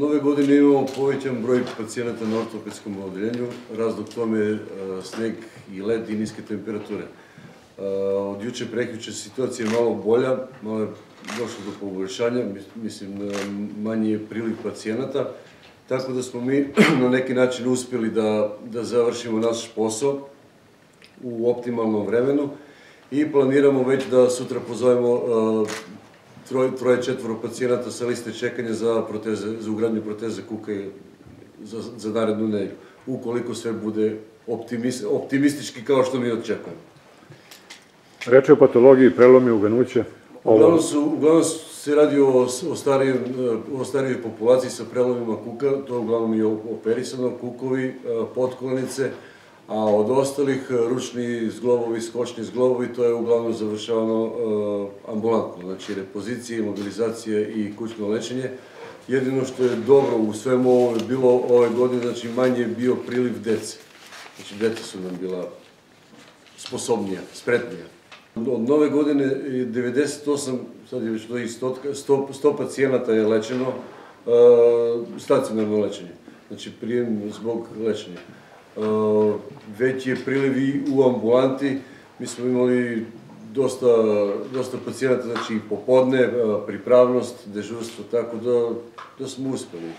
nove godine imamo povećan broj pacijenata na ortopedskom odeljenju. Razlog tome je sneg i led i niske temperature. Od juče prekjuče situacija je malo bolja, malo je došlo do poboljšanja, mislim manji je priliv pacijenata, tako da smo mi na neki način uspjeli da, da završimo naš posao u optimalnom vremenu i planiramo već da sutra pozovemo troje, troje četvoro pacijenata sa liste čekanja za, proteze, za ugradnju proteze kuka za, za narednu nedelju, ukoliko sve bude optimis, optimistički kao što mi očekujemo. Reč je o patologiji prelomi uganuće. Uglavnom, su, uglavnom se radi o, o, starijem, o starijoj populaciji sa prelomima kuka, to je uglavnom i operisano, kukovi, potkolanice, a od ostalih e, ručni zglobovi, skočni zglobovi, to je uglavnom završavano uh, ambulantno, znači repozicije, mobilizacije i kućno lečenje. Jedino što je dobro u svemu ovo je bilo ove godine, znači manje je bio priliv dece. Znači deca su nam bila sposobnija, spretnija. Od nove godine 98, sad je već to i 100, 100, 100 pacijenata je lečeno, uh, stacionarno lečenje, znači prijem zbog lečenja веќе приливи у амбуланти. Ми сме имали доста, доста пациента, значи и поподне, приправност, дежурство, така да, да сме успели.